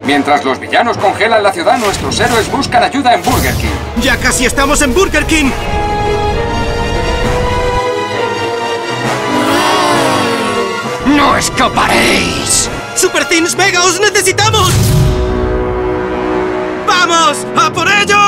Mientras los villanos congelan la ciudad, nuestros héroes buscan ayuda en Burger King. ¡Ya casi estamos en Burger King! ¡No escaparéis! ¡Super Things Mega, os necesitamos! ¡Vamos! ¡A por ellos!